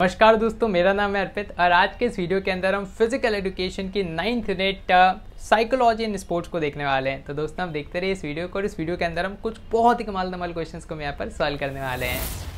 नमस्कार दोस्तों, मेरा नाम है अर्पित और आज के इस वीडियो के अंदर हम फ़िज़िकल एजुकेशन की ninth unit psychology in sports को देखने वाले हैं। तो दोस्तों, हम देखते रहिए इस वीडियो को और इस वीडियो के अंदर हम कुछ बहुत ही कमाल दमाल क्वेश्चंस को हम यहाँ पर सॉल्व करने वाले हैं।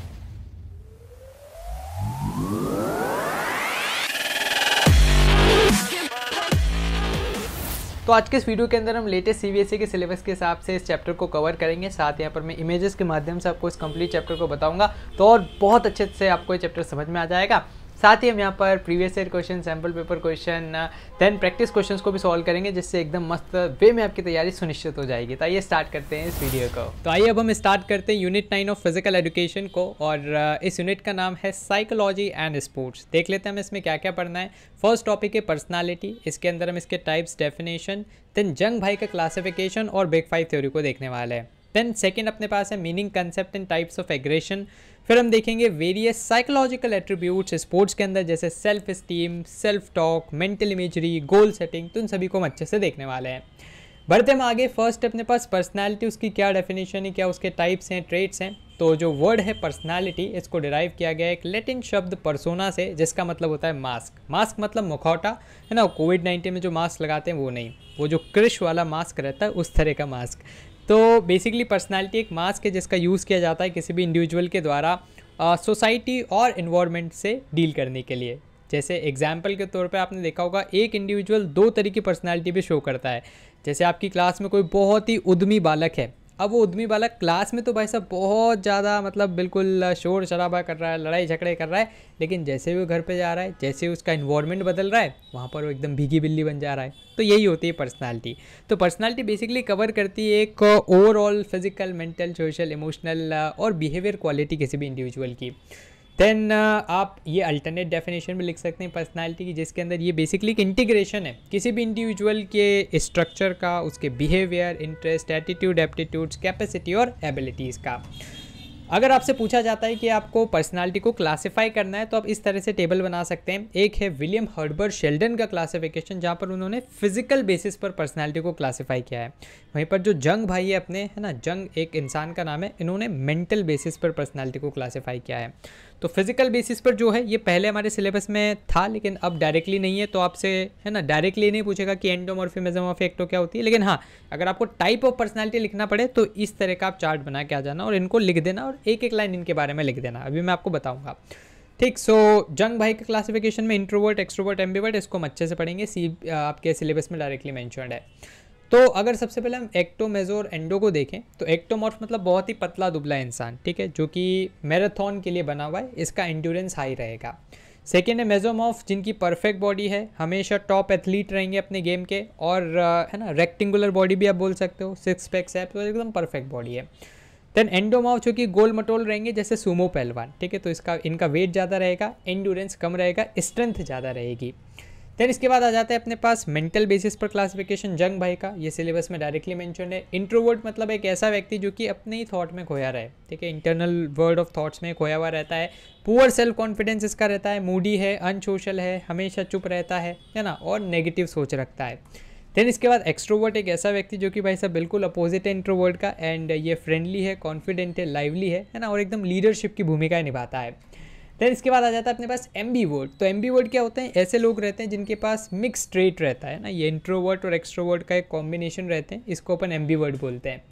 तो आज के इस वीडियो के अंदर हम लेटेस्ट सीबीएसई के सिलेबस के हिसाब से इस चैप्टर को कवर करेंगे। साथ यहाँ पर मैं इमेजेस के माध्यम से आपको इस कंप्लीट चैप्टर को बताऊँगा। तो और बहुत अच्छे से आपको ये चैप्टर समझ में आ जाएगा। साथ ही हम यहाँ पर previous year question sample paper question then practice questions को भी सॉल्व करेंगे जिससे एकदम मस्त वे में आपकी तैयारी सुनिश्चित हो जाएगी। तो आइए स्टार्ट करते हैं इस वीडियो को। तो आइए अब हम स्टार्ट करते हैं unit nine of physical education को और uh, इस यूनिट का नाम है साइकोलॉजी एंड स्पोर्ट्स देख लेते हैं हम इसमें क्या क्या पढ़ना है। फ़र्स्ट टॉपिक है पर्सनालिटी इसके अंदर हम इसके टाइप्स डेफिनेशन देन जंग भाई का क्लासिफिकेशन और बिग फाइव थ्योरी को देखने वाले हैं। देन सेकेंड अपने पास है meaning concept and types of aggression फिर हम देखेंगे वेरियस साइकोलॉजिकल एट्रीब्यूट्स स्पोर्ट्स के अंदर, जैसे self esteem self talk mental imagery goal setting तो उन सभी को हम अच्छे से देखने वाले हैं। बढ़ते हम आगे फ़र्स्ट अपने पास पर्सनैलिटी उसकी क्या डेफिनेशन है, क्या उसके टाइप्स हैं ट्रेट्स हैं। तो जो वर्ड है पर्सनालिटी इसको डिराइव किया गया एक लेटिन शब्द परसोना से, जिसका मतलब होता है मास्क मास्क मतलब मुखौटा, है ना? कोविड नाइन्टीन में जो मास्क लगाते हैं, वो नहीं। वो जो क्रिश वाला मास्क रहता है, उस तरह का मास्क तो बेसिकली पर्सनैलिटी एक मास्क है जिसका यूज़ किया जाता है किसी भी इंडिविजुअल के द्वारा सोसाइटी और इन्वायरमेंट से डील करने के लिए। जैसे एग्ज़ाम्पल के तौर पे आपने देखा होगा, एक इंडिविजुअल दो तरह की पर्सनैलिटी भी शो करता है। जैसे आपकी क्लास में कोई बहुत ही उद्यमी बालक है अब वो उद्यमी वाला क्लास में तो भाई साहब बहुत ज़्यादा मतलब बिल्कुल शोर शराबा कर रहा है लड़ाई झगड़े कर रहा है, लेकिन जैसे वो घर पे जा रहा है, जैसे उसका इन्वायरमेंट बदल रहा है, वहाँ पर वो एकदम भीगी बिल्ली बन जा रहा है। तो यही होती है पर्सनालिटी तो पर्सनालिटी बेसिकली कवर करती है एक overall physical mental social emotional और बिहेवियर क्वालिटी किसी भी इंडिविजुअल की। देन uh, आप ये अल्टरनेट डेफिनेशन भी लिख सकते हैं पर्सनालिटी की जिसके अंदर ये बेसिकली एक इंटीग्रेशन है। किसी भी इंडिविजुअल के स्ट्रक्चर का उसके behaviour interest attitude aptitudes capacity और एबिलिटीज़ का। अगर आपसे पूछा जाता है कि आपको पर्सनालिटी को क्लासिफाई करना है तो आप इस तरह से टेबल बना सकते हैं। एक है विलियम हर्बर शेल्डन का क्लासिफिकेशन जहाँ पर उन्होंने फ़िज़िकल बेसिस पर पर्सनालिटी को क्लासिफाई किया है। वहीं पर जो जंग भाई है अपने है ना? जंग एक इंसान का नाम है इन्होंने मेंटल बेसिस पर पर्सनालिटी को क्लासीफाई किया है। तो फ़िज़िकल बेसिस पर जो है, ये पहले हमारे सिलेबस में था, लेकिन अब डायरेक्टली नहीं है तो आपसे, है ना डायरेक्टली नहीं पूछेगा कि एंडोमॉर्फी मेजोमॉर्फी एक्टो क्या होती है। लेकिन हाँ अगर आपको टाइप ऑफ़ पर्सनैलिटी लिखना पड़े तो इस तरह का आप चार्ट बना के आ जाना और इनको लिख देना और एक एक लाइन इनके बारे में लिख देना। अभी मैं आपको बताऊँगा। ठीक सो जंग भाई के क्लासिफिकेशन में इंट्रोवर्ट एक्सट्रोवर्ट एम्बीवर्ट इसको हम अच्छे से पढ़ेंगे। सी, आपके सिलेबस में डायरेक्टली मैंशनड है। तो अगर सबसे पहले हम एक्टोमेजोर एंडो को देखें तो एक्टोमॉर्फ मतलब बहुत ही पतला, दुबला इंसान, ठीक है, जो कि मैराथन के लिए बना हुआ है, इसका इंड्योरेंस हाई रहेगा। सेकेंड है मेजोमॉफ जिनकी परफेक्ट बॉडी है, हमेशा टॉप एथलीट रहेंगे अपने गेम के, और है ना रेक्टेंगुलर बॉडी भी आप बोल सकते हो सिक्स पैक्स है तो एकदम परफेक्ट बॉडी है। देन एंडोमाफ जो कि गोल मटोल रहेंगे, जैसे सुमो पहलवान, ठीक है तो इसका, इनका वेट ज़्यादा रहेगा एंडोरेंस कम रहेगा स्ट्रेंथ ज़्यादा रहेगी। देन इसके बाद आ जाता है अपने पास मेंटल बेसिस पर क्लासिफिकेशन जंग भाई का। ये सिलेबस में डायरेक्टली मेंशन है। इंट्रोवर्ट मतलब एक ऐसा व्यक्ति जो कि अपने ही थॉट में खोया रहे। ठीक है? इंटरनल वर्ल्ड ऑफ़ थॉट्स में खोया हुआ रहता है। पुअर सेल्फ कॉन्फिडेंस इसका रहता है। मूडी है अनसोशल है, हमेशा चुप रहता है है ना? और नेगेटिव सोच रखता है। देन इसके बाद एक्सट्रोवर्ट एक ऐसा व्यक्ति जो कि भाई साहब बिल्कुल अपोजिट है इंट्रोवर्ट का। एंड ये फ्रेंडली है कॉन्फिडेंट है लाइवली है है ना? और एकदम लीडरशिप की भूमिका निभाता है। देन इसके बाद आ जाता है अपने पास एम बी वर्ड तो एम बी वर्ड क्या होते हैं? ऐसे लोग रहते हैं जिनके पास मिक्स ट्रेट रहता है ना? ये इंट्रोवर्ट और एक्सट्रोवर्ट का एक कॉम्बिनेशन रहते हैं इसको अपन एम बी वर्ड बोलते हैं.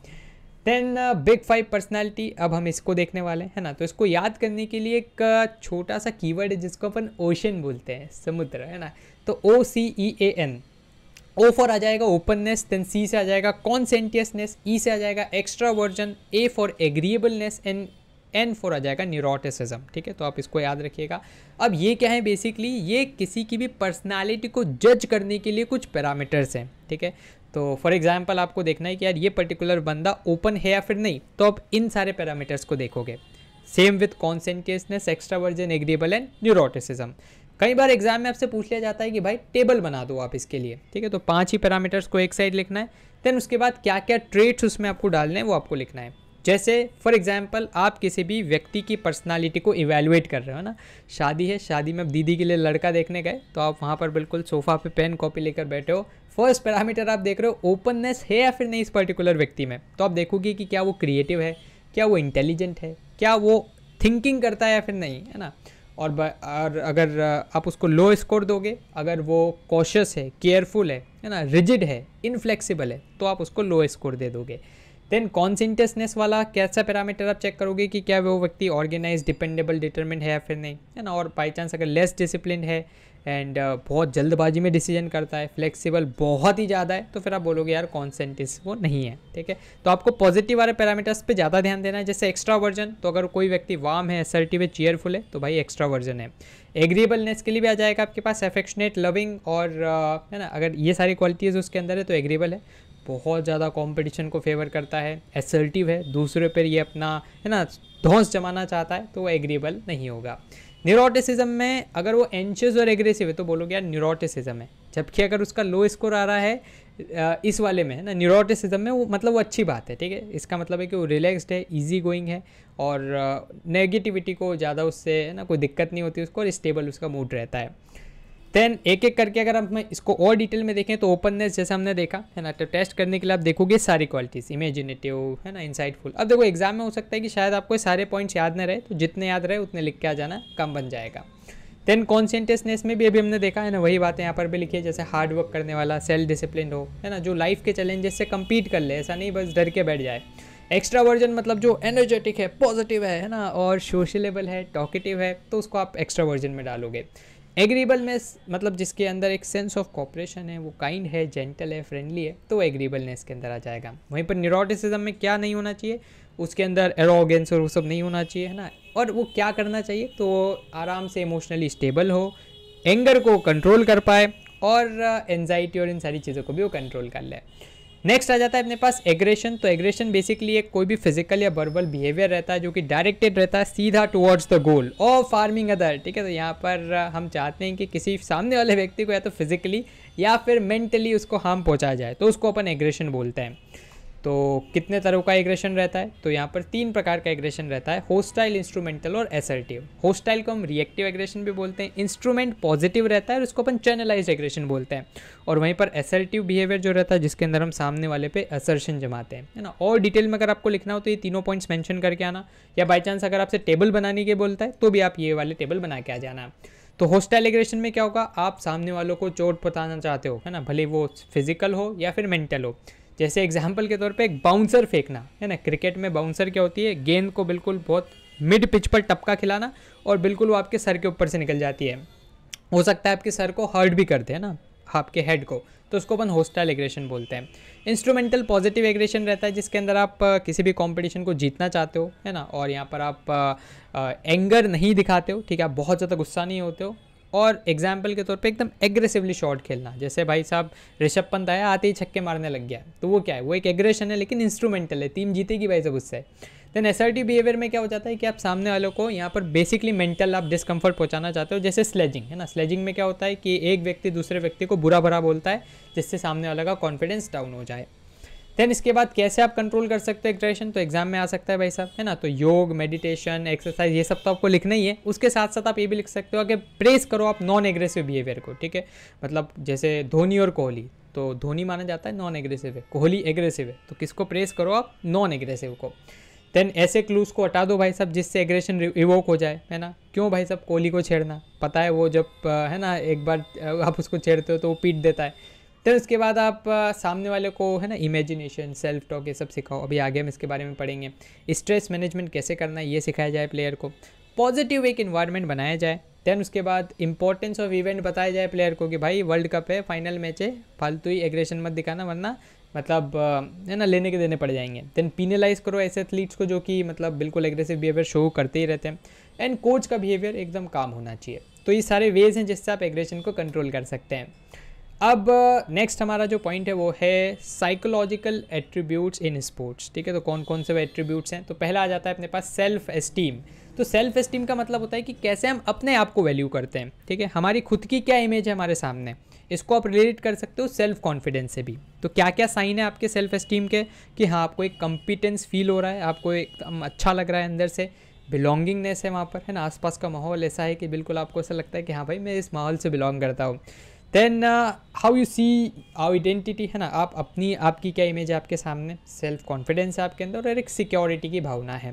देन बिग फाइव पर्सनैलिटी अब हम इसको देखने वाले हैं ना? तो इसको याद करने के लिए एक uh, छोटा सा कीवर्ड है जिसको अपन ओशन बोलते हैं समुद्र है ना? तो ओ सी ई ए एन ओ फॉर आ जाएगा ओपननेस देन सी से आ जाएगा कॉन्सेंटियसनेस ई से आ जाएगा extraversion A for agreeableness and N for आ जाएगा न्यूरोटिसिज्म ठीक है? तो आप इसको याद रखिएगा। अब ये क्या है बेसिकली ये किसी की भी पर्सनालिटी को जज करने के लिए कुछ पैरामीटर्स हैं, ठीक है? तो फॉर एग्ज़ाम्पल आपको देखना है कि यार ये पर्टिकुलर बंदा ओपन है या फिर नहीं तो आप इन सारे पैरामीटर्स को देखोगे। Same with conscientiousness extraversion agreeable and neuroticism कई बार एग्ज़ाम में आपसे पूछ लिया जाता है कि भाई टेबल बना दो आप इसके लिए, ठीक है? तो पाँच ही पैरामीटर्स को एक साइड लिखना है देन उसके बाद क्या क्या ट्रेट्स उसमें आपको डालने हैं वो आपको लिखना है। जैसे फॉर एग्ज़ाम्पल आप किसी भी व्यक्ति की पर्सनालिटी को इवेलुएट कर रहे हो ना। शादी है, शादी में दीदी के लिए लड़का देखने गए तो आप वहाँ पर बिल्कुल सोफ़ा पे पेन कॉपी लेकर बैठे हो। फ़र्स्ट पैरामीटर आप देख रहे हो ओपननेस है या फिर नहीं इस पर्टिकुलर व्यक्ति में? तो आप देखोगे कि क्या वो क्रिएटिव है, क्या वो इंटेलिजेंट है, क्या वो थिंकिंग करता है या फिर नहीं, है ना? और और अगर आप उसको लो स्कोर दोगे, अगर वो कॉशस है केयरफुल है है ना रिजिड है इनफ्लेक्सिबल है तो आप उसको लो स्कोर दे दोगे। देन कॉन्सेंटसनेस वाला कैसा पैरामीटर आप चेक करोगे कि क्या वो व्यक्ति ऑर्गेनाइज डिपेंडेबल डिटर्मेंट है या फिर नहीं? है ना? और बाई चांस अगर लेस डिसिप्लिन है एंड uh, बहुत जल्दबाजी में डिसीज़न करता है फ्लेक्सिबल बहुत ही ज़्यादा है तो फिर आप बोलोगे यार कॉन्सेंटिस वो नहीं है। ठीक है? तो आपको पॉजिटिव वाले पैरामीटर्स पे ज़्यादा ध्यान देना है जैसे एक्स्ट्रा वर्जन तो अगर कोई व्यक्ति वार्म है असर्टिव है चेयरफुल है तो भाई एक्स्ट्रा वर्जन है। एग्रीबलनेस के लिए भी आ जाएगा आपके पास एफेक्शनेट लविंग और uh, है ना? अगर ये सारी क्वालिटीज़ उसके अंदर है तो एग्रीबल है। बहुत ज़्यादा कंपटीशन को फेवर करता है एसर्टिव है, दूसरे पर ये अपना, है ना, धौस जमाना चाहता है तो वो एग्रीबल नहीं होगा। न्यूरोटिसिज्म में अगर वो एंशियस और एग्रेसिव है तो बोलोगे यार न्यूरोटिसिज्म है। जबकि अगर उसका लो स्कोर आ रहा है इस वाले में ना न्यूरोटिसिज्म में, वो मतलब वो अच्छी बात है, ठीक है? इसका मतलब है कि वो रिलैक्सड है इजी गोइंग है, और नेगेटिविटी को ज़्यादा उससे, है ना, कोई दिक्कत नहीं होती उसको, और स्टेबल उसका मूड रहता है। देन एक एक करके अगर हम इसको और डिटेल में देखें तो ओपननेस जैसे हमने देखा, है ना? तो टेस्ट करने के लिए आप देखोगे सारी क्वालिटीज़ इमेजिनेटिव है ना? इंसाइटफुल अब देखो एग्ज़ाम में हो सकता है कि शायद आपको सारे पॉइंट्स याद न रहे तो जितने याद रहे उतने लिख के आ जाना, कम बन जाएगा। देन कॉन्सेंटेसनेस में भी अभी हमने देखा, है ना? वही बातें यहाँ पर भी लिखी है, जैसे हार्ड वर्क करने वाला सेल्फ डिसिप्लिन हो, है ना? जो लाइफ के चैलेंजेस से कम्पीट कर ले, ऐसा नहीं, बस डर के बैठ जाए। एक्स्ट्रा वर्जन मतलब जो एनर्जेटिक है पॉजिटिव है है ना? और सोशलेबल है टॉकेटिव है तो उसको आप एक्स्ट्रा वर्जन में डालोगे। एग्रीबल में मतलब जिसके अंदर एक सेंस ऑफ़ कॉपरेशन है, वो काइंड है जेंटल है फ्रेंडली है तो एग्रीबलनेस के अंदर आ जाएगा। वहीं पर न्यूरोटिसिज्म में क्या नहीं होना चाहिए? उसके अंदर एरोगेंस और वो सब नहीं होना चाहिए, है ना? और वो क्या करना चाहिए? तो आराम से इमोशनली स्टेबल हो एंगर को कंट्रोल कर पाए और एनजाइटी और इन सारी चीज़ों को भी वो कंट्रोल कर ले। नेक्स्ट आ जाता है अपने पास एग्रेशन तो एग्रेशन बेसिकली एक कोई भी फ़िज़िकल या बर्बल बिहेवियर रहता है जो कि डायरेक्टेड रहता है सीधा टुवर्ड्स द गोल और फ़ार्मिंग अदर ठीक है तो यहाँ पर हम चाहते हैं कि किसी सामने वाले व्यक्ति को या तो फिजिकली या फिर मेंटली उसको हार्म पहुँचाया जाए. तो उसको अपन एग्रेशन बोलते हैं. तो कितने तरह का एग्रेशन रहता है? तो यहाँ पर तीन प्रकार का एग्रेशन रहता है होस्टाइल इंस्ट्रूमेंटल और एसर्टिव होस्टाइल को हम रिएक्टिव एग्रेशन भी बोलते हैं इंस्ट्रूमेंट पॉजिटिव रहता है और उसको अपन चैनलाइज एग्रेशन बोलते हैं. और वहीं पर एसर्टिव बिहेवियर जो रहता है, जिसके अंदर हम सामने वाले पे असर्शन जमाते हैं, है ना? और डिटेल में अगर आपको लिखना हो तो ये तीनों पॉइंट्स मैंशन करके आना. या बाई चांस अगर आपसे टेबल बनाने के बोलता है तो भी आप ये वाले टेबल बना के आ जाना. तो होस्टाइल एग्रेशन में क्या होगा? आप सामने वालों को चोट पहुँचाना चाहते हो, है ना? भले वो फ़िज़िकल हो या फिर मेंटल हो. जैसे एग्ज़ाम्पल के तौर पे एक बाउंसर फेंकना, है ना? क्रिकेट में बाउंसर क्या होती है? गेंद को बिल्कुल बहुत मिड पिच पर टपका खिलाना और बिल्कुल वो आपके सर के ऊपर से निकल जाती है। हो सकता है आपके सर को हर्ट भी करते हैं ना? आपके हेड को। तो उसको अपन होस्टाइल एग्रेशन बोलते हैं। इंस्ट्रूमेंटल पॉजिटिव एग्रेशन रहता है, जिसके अंदर आप किसी भी कंपटीशन को जीतना चाहते हो, है ना? और यहाँ पर आप एंगर नहीं दिखाते हो, ठीक है? आप बहुत ज़्यादा गुस्सा नहीं होते हो। और एग्ज़ाम्पल के तौर पे एकदम एग्रेसिवली शॉट खेलना। जैसे भाई साहब ऋषभ पंत आया, आते ही छक्के मारने लग गया। तो वो क्या है? वो एक एग्रेशन है, लेकिन इंस्ट्रूमेंटल है। टीम जीतेगी भाई साहब उससे। देन एस बिहेवियर में क्या हो जाता है कि आप सामने वालों को यहाँ पर बेसिकली मेंटल आप डिस्कम्फर्ट पहुँचाना चाहते हो, जैसे स्लेजिंग है ना? स्लेजिंग में क्या होता है कि एक व्यक्ति दूसरे व्यक्ति को बुरा भरा बोलता है, जिससे सामने वाले का कॉन्फिडेंस डाउन हो जाए। देन इसके बाद कैसे आप कंट्रोल कर सकते हो एग्रेशन तो एग्ज़ाम में आ सकता है भाई साहब, है ना? तो योग मेडिटेशन एक्सरसाइज ये सब तो आपको लिखना ही है। उसके साथ साथ आप ये भी लिख सकते हो कि प्रेस करो आप नॉन एग्रेसिव बिहेवियर को, ठीक है? मतलब जैसे धोनी और कोहली तो धोनी माना जाता है नॉन एग्रेसिव है, कोहली एग्रेसिव है तो किसको प्रेस करो आप? नॉन एग्रेसिव को। देन ऐसे क्लूज को हटा दो भाई साहब, जिससे एग्रेशन रिवोक हो जाए, है ना? क्यों भाई साहब कोहली को छेड़ना? पता है वो जब है ना, एक बार आप उसको छेड़ते हो तो वो पीट देता है। फिर उसके बाद आप सामने वाले को है ना इमेजिनेशन सेल्फ टॉक ये सब सिखाओ। अभी आगे हम इसके बारे में पढ़ेंगे। स्ट्रेस मैनेजमेंट कैसे करना है, ये सिखाया जाए प्लेयर को। पॉजिटिव एक इन्वायरमेंट बनाया जाए। देन उसके बाद इंपॉर्टेंस ऑफ़ इवेंट बताया जाए प्लेयर को कि भाई वर्ल्ड कप है फाइनल मैच है, फालतू ही एग्रेशन मत दिखाना, वरना मतलब है ना, लेने के देने पड़ जाएँगे। देन पीनलाइज करो ऐसे एथलीट्स को जो कि मतलब बिल्कुल एग्रेसिव बिहेवियर शो करते ही रहते हैं। एंड कोच का बिहेवियर एकदम काम होना चाहिए। तो ये सारे वेज हैं जिससे आप एग्रेशन को कंट्रोल कर सकते हैं। अब नेक्स्ट हमारा जो पॉइंट है वो है साइकोलॉजिकल एट्रीब्यूट्स इन स्पोर्ट्स ठीक है तो कौन कौन से वो एट्रीब्यूट्स हैं? तो पहला आ जाता है अपने पास सेल्फ एस्टीम तो सेल्फ एस्टीम का मतलब होता है कि कैसे हम अपने आप को वैल्यू करते हैं। ठीक है, हमारी खुद की क्या इमेज है हमारे सामने? इसको आप रिलेट कर सकते हो सेल्फ कॉन्फिडेंस से भी। तो क्या क्या साइन है आपके सेल्फ एस्टीम के? कि हाँ आपको एक कम्पिटेंस फील हो रहा है, आपको एकदम अच्छा लग रहा है अंदर से। बिलोंगिंगनेस है वहाँ पर, है ना? आसपास का माहौल ऐसा है कि बिल्कुल आपको ऐसा लगता है कि हाँ भाई, मैं इस माहौल से बिलोंग करता हूँ। देन हाउ यू सी आउ आइडेंटिटी है ना? आप अपनी, आपकी क्या इमेज है आपके सामने? सेल्फ कॉन्फिडेंस है आपके अंदर और एक सिक्योरिटी की भावना है।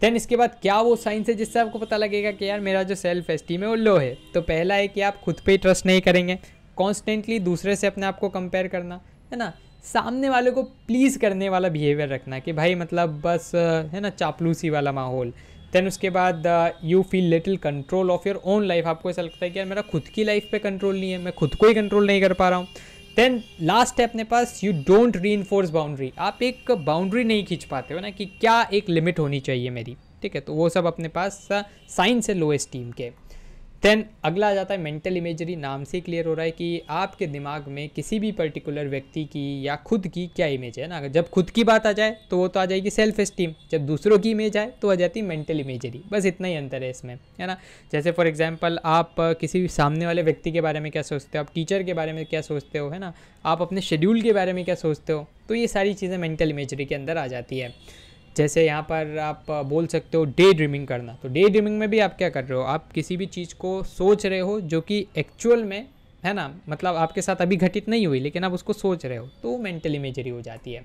देन इसके बाद क्या वो साइंस है जिससे आपको पता लगेगा कि यार मेरा जो सेल्फ एस्टीम है वो लो है? तो पहला है कि आप खुद पे ट्रस्ट नहीं करेंगे। कॉन्स्टेंटली दूसरे से अपने आप को कंपेयर करना, है ना? सामने वाले को प्लीज़ करने वाला बिहेवियर रखना कि भाई मतलब बस, है ना? चापलूसी वाला माहौल। देन उसके बाद you feel little control of your own life आपको ऐसा लगता है कि यार मेरा खुद की लाइफ पे कंट्रोल नहीं है, मैं खुद को ही कंट्रोल नहीं कर पा रहा हूँ। देन लास्ट है अपने पास you don't reinforce boundary आप एक बाउंड्री नहीं खींच पाते हो ना कि क्या एक लिमिट होनी चाहिए मेरी। ठीक है तो वो सब अपने पास साइंस है लोएस्ट टीम के। देन अगला आ जाता है मेंटल इमेजरी नाम से क्लियर हो रहा है कि आपके दिमाग में किसी भी पर्टिकुलर व्यक्ति की या खुद की क्या इमेज है ना? अगर जब खुद की बात आ जाए तो वो तो आ जाएगी सेल्फ स्टीम जब दूसरों की इमेज आए तो आ जाती है मेंटल इमेजरी बस इतना ही अंतर है इसमें, है ना? जैसे फॉर एग्ज़ाम्पल आप किसी भी सामने वाले व्यक्ति के बारे में क्या सोचते हो? आप टीचर के बारे में क्या सोचते हो, है ना? आप अपने शेड्यूल के बारे में क्या सोचते हो? तो ये सारी चीज़ें मेंटल इमेजरी के अंदर आ जाती है. जैसे यहाँ पर आप बोल सकते हो डे ड्रीमिंग करना। तो डे ड्रीमिंग में भी आप क्या कर रहे हो? आप किसी भी चीज़ को सोच रहे हो जो कि एक्चुअल में है ना? मतलब आपके साथ अभी घटित नहीं हुई लेकिन आप उसको सोच रहे हो तो मेंटल इमेजरी हो जाती है।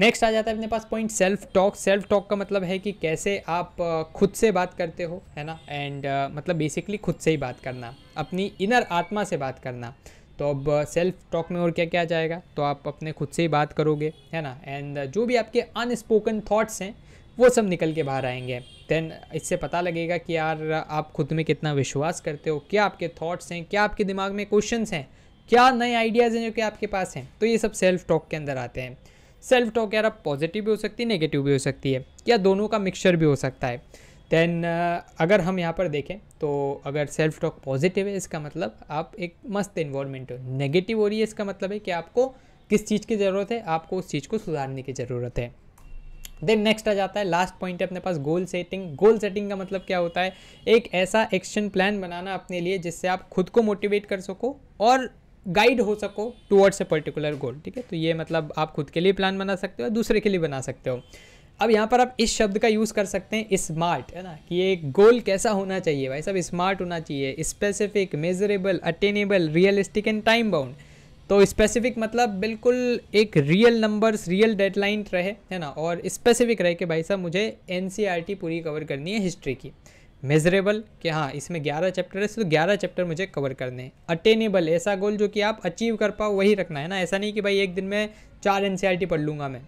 नेक्स्ट आ जाता है अपने पास point self talk self talk का मतलब है कि कैसे आप खुद से बात करते हो है ना? एंड uh, मतलब बेसिकली खुद से ही बात करना। अपनी इनर आत्मा से बात करना। तो अब सेल्फ टॉक में और क्या क्या जाएगा? तो आप अपने खुद से ही बात करोगे, है ना? एंड जो भी आपके अनस्पोकन थाट्स हैं, वो सब निकल के बाहर आएँगे। देन इससे पता लगेगा कि यार, आप खुद में कितना विश्वास करते हो, क्या आपके थॉट्स हैं, क्या आपके दिमाग में क्वेश्चंस हैं, क्या नए आइडियाज़ हैं जो कि आपके पास हैं? तो ये सब सेल्फ टॉक के अंदर आते हैं। सेल्फ टॉक यार आप पॉजिटिव भी हो सकती है नेगेटिव भी हो सकती है, या दोनों का मिक्सचर भी हो सकता है। देन uh, अगर हम यहाँ पर देखें तो अगर सेल्फ टॉक पॉजिटिव है इसका मतलब आप एक मस्त इन्वायरमेंट हो। नेगेटिव हो रही है इसका मतलब है कि आपको किस चीज़ की ज़रूरत है? आपको उस चीज़ को सुधारने की ज़रूरत है। देन नेक्स्ट आ जाता है लास्ट पॉइंट है अपने पास गोल सेटिंग गोल सेटिंग का मतलब क्या होता है? एक ऐसा एक्शन प्लान बनाना अपने लिए जिससे आप खुद को मोटिवेट कर सको और गाइड हो सको टूवर्ड्स ए पर्टिकुलर गोल ठीक है? तो ये मतलब आप खुद के लिए प्लान बना सकते हो दूसरे के लिए बना सकते हो। अब यहाँ पर आप इस शब्द का यूज़ कर सकते हैं स्मार्ट है ना? कि ये गोल कैसा होना चाहिए भाई? सब स्मार्ट होना चाहिए। Specific measurable attainable realistic and time bound तो स्पेसिफिक मतलब बिल्कुल एक रियल नंबर्स रियल डेडलाइन रहे, है ना? और स्पेसिफिक रहे कि भाई साहब, मुझे एन e पूरी कवर करनी है हिस्ट्री की। मेजरेबल कि हाँ इसमें 11 चैप्टर है तो 11 चैप्टर मुझे कवर करने हैं। अटेनेबल ऐसा गोल जो कि आप अचीव कर पाओ, वही रखना है ना? ऐसा नहीं कि भाई एक दिन में चार एन e पढ़ लूँगा मैं।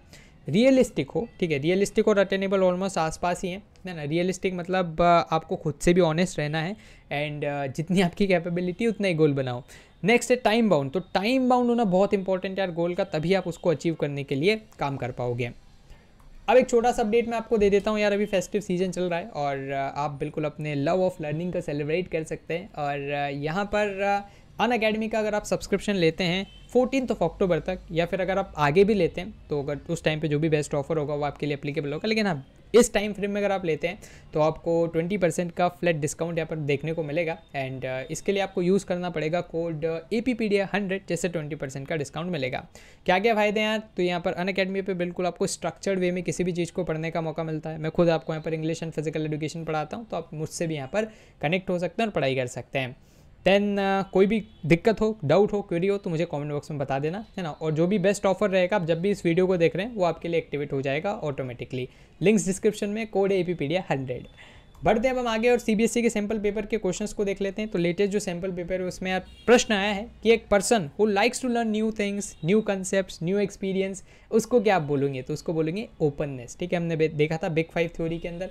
रियलिस्टिक हो, ठीक है? रियलिस्टिक और अटेनेबल ऑलमोस्ट आसपास ही है ना ना? रियलिस्टिक मतलब आपको खुद से भी ऑनेस्ट रहना है एंड जितनी आपकी कैपेबिलिटी उतना ही गोल बनाओ। नेक्स्ट है टाइम बाउंड तो टाइम बाउंड होना बहुत इंपॉर्टेंट है यार गोल का, तभी आप उसको अचीव करने के लिए काम कर पाओगे। अब एक छोटा सा अपडेट मैं आपको दे देता हूँ यार, अभी फेस्टिव सीज़न चल रहा है और आप बिल्कुल अपने लव ऑफ़ लर्निंग का सेलिब्रेट कर सकते हैं और यहाँ पर अन अकेडमी का अगर आप सब्सक्रिप्शन लेते हैं फोर्टीन ऑफ़ अक्टूबर तक या फिर अगर आप आगे भी लेते हैं तो अगर उस टाइम पे जो भी बेस्ट ऑफ़र होगा वो आपके लिए अप्लीकेबल होगा। लेकिन हाँ इस टाइम फ्रेम में अगर आप लेते हैं तो आपको 20 परसेंट का फ्लैट डिस्काउंट यहाँ पर देखने को मिलेगा। एंड uh, इसके लिए आपको यूज़ करना पड़ेगा code A P P D hundred जैसे 20 परसेंट का डिस्काउंट मिलेगा। क्या क्या फ़ायदे हैं? तो यहाँ पर अन अकेडमी पर बिल्कुल आपको स्ट्रक्चर्ड वे में किसी भी चीज़ को पढ़ने का मौका मिलता है। मैं खुद आपको यहाँ पर इंग्लिश एंड फ़िज़िकल एजुकेशन पढ़ाता हूँ तो आप मुझसे भी यहाँ पर कनेक्ट हो सकते हैं और पढ़ाई कर सकते हैं। देन uh, कोई भी दिक्कत हो डाउट हो क्वेरी हो तो मुझे कमेंट बॉक्स में बता देना है ना? और जो भी बेस्ट ऑफ़र रहेगा आप जब भी इस वीडियो को देख रहे हैं वो आपके लिए एक्टिवेट हो जाएगा ऑटोमेटिकली लिंक्स डिस्क्रिप्शन में code A P PD hundred बढ़ते हैं अब हम आगे और सीबीएसई e के सैंपल पेपर के क्वेश्चंस को देख लेते हैं. तो लेटेस्ट जो सैंपल पेपर है उसमें आप प्रश्न आया है कि एक person who likes to learn new things new concept new experience उसको क्या आप बोलेंगे? तो उसको बोलेंगे ओपननेस ठीक है हमने देखा था बिग फाइव थ्योरी के अंदर.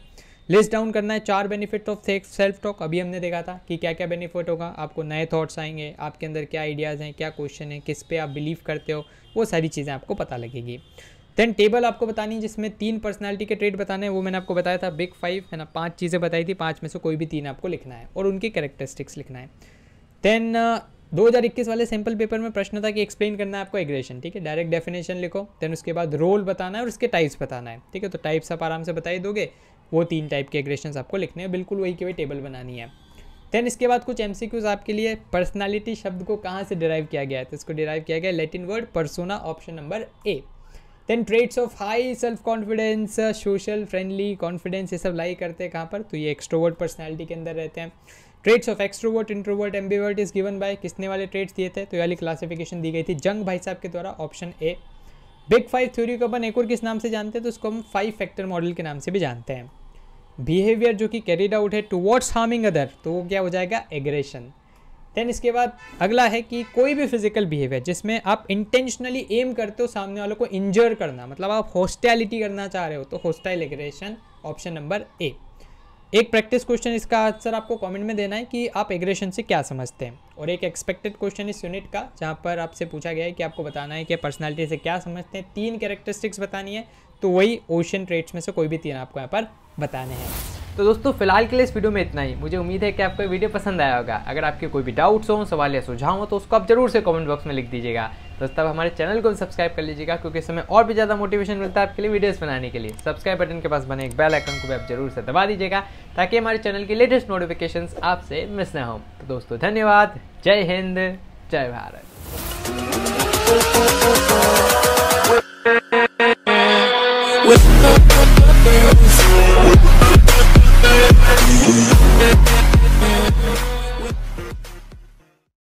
लिस्ट डाउन करना है चार बेनिफिट ऑफ़ सेल्फ टॉक अभी हमने देखा था कि क्या क्या बेनिफिट होगा। आपको नए थॉट्स आएँगे, आपके अंदर क्या आइडियाज़ हैं, क्या क्वेश्चन है, किस पे आप बिलीव करते हो, वो सारी चीज़ें आपको पता लगेगी। देन टेबल आपको बतानी है जिसमें तीन पर्सनैलिटी के ट्रेड बताने हैं, वो मैंने आपको बताया था बिग फाइव है ना, पाँच चीज़ें बताई थी, पाँच में से कोई भी तीन आपको लिखना है और उनके कैरेक्टरिस्टिक्स लिखना है। देन दो हज़ार इक्कीस वाले सैंपल पेपर में प्रश्न था कि एक्सप्लेन करना है आपको एग्रेशन ठीक है? डायरेक्ट डेफिनेशन लिखो देन उसके बाद रोल बताना है और उसके टाइप्स बताना है, ठीक है? तो टाइप्स आप आराम से बताई दोगे। वो तीन टाइप के एग्रेशन आपको लिखने हैं। बिल्कुल वही की वही टेबल बनानी है। देन इसके बाद कुछ एम आपके लिए। पर्सनालिटी शब्द को कहाँ से डिराइव किया गया है? तो इसको डिराइव किया गया Latin word persona option number A then traits of high self confidence social friendly confidence ये सब लाई करते हैं कहाँ पर? तो ये एक्सट्रोवर्ट पर्सनैलिटी के अंदर रहते हैं। Traits of extrovert introvert ambivert is given by किसने वाले ट्रेड्स दिए थे? तो ये वाली क्लासिफिकेशन दी गई थी जंग भाई साहब के द्वारा option A big five theory को अपन एक और किस नाम से जानते हैं? तो उसको हम फाइव फैक्टर मॉडल के नाम से भी जानते हैं। बिहेवियर जो कि कैरिड आउट है टूवर्ड्स हार्मिंग अदर तो वो क्या हो जाएगा? एग्रेशन देन इसके बाद अगला है कि कोई भी फ़िज़िकल बिहेवियर जिसमें आप इंटेंशनली एम करते हो सामने वालों को इंजर करना मतलब आप हॉस्टैलिटी करना चाह रहे हो तो hostile aggression option number A एक प्रैक्टिस क्वेश्चन इसका आंसर आपको कमेंट में देना है कि आप एग्रेशन से क्या समझते हैं? और एक एक्सपेक्टेड क्वेश्चन इस यूनिट का, जहाँ पर आपसे पूछा गया है कि आपको बताना है कि पर्सनालिटी से क्या समझते हैं, तीन कैरेक्टरिस्टिक्स बतानी है तो वही ओशन ट्रेट्स में से कोई भी तीन आपको यहाँ पर बताने हैं। तो दोस्तों, फ़िलहाल के लिए इस वीडियो में इतना ही। मुझे उम्मीद है कि आपको वीडियो पसंद आया होगा। अगर आपके कोई भी डाउट्स हो, सवाल या सुझाव हो तो उसको आप ज़रूर से कमेंट बॉक्स में लिख दीजिएगा। दोस्तों आप हमारे चैनल को सब्सक्राइब कर लीजिएगा, क्योंकि इस समय और भी ज़्यादा मोटिवेशन मिलता है आपके लिए वीडियोस बनाने के लिए। सब्सक्राइब बटन के पास बने एक बेल आइकन को भी आप ज़रूर से दबा दीजिएगा, ताकि हमारे चैनल की लेटेस्ट नोटिफिकेशन आपसे मिस ना हो। तो दोस्तों, धन्यवाद। जय हिंद, जय भारत।